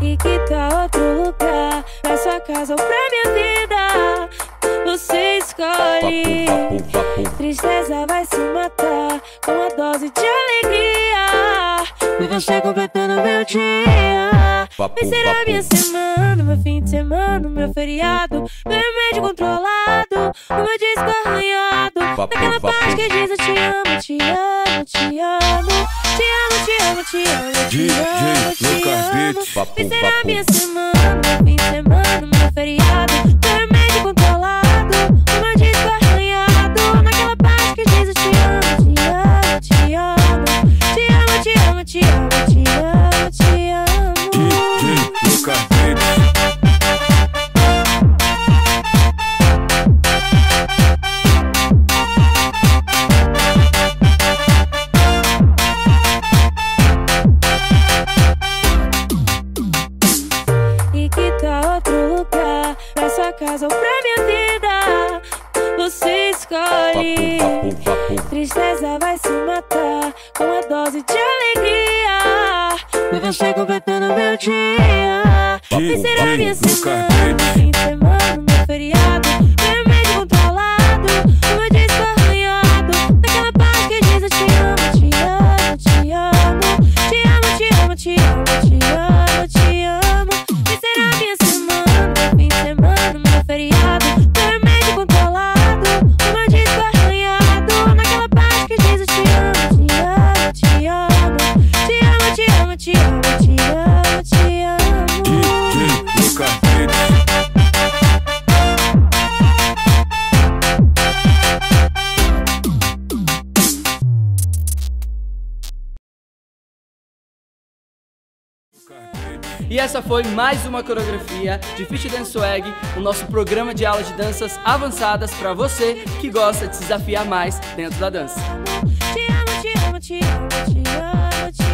E que tal outro lugar? Pra sua casa ou pra minha vida? Você escolhe. Tristeza vai se matar com uma dose de alegria. E você completando meu dia. Vai ser a minha semana, meu fim de semana, meu feriado. Meu remédio controlado, o meu disco arranhado. Naquela amo, te amo, te amo. Te amo, te amo, te amo, te amo, te amo. Vai ser a minha semana, fim de semana, meu feriado. Casa ou pra minha vida? Você escolhe. Tristeza vai se matar com uma dose de alegria. E você completando meu dia. Vai ser a minha semana, meu fim de semana, E essa foi mais uma coreografia de Fit Dance Swag, o nosso programa de aula de danças avançadas para você que gosta de se desafiar mais dentro da dança. Te amo, te amo, te amo, te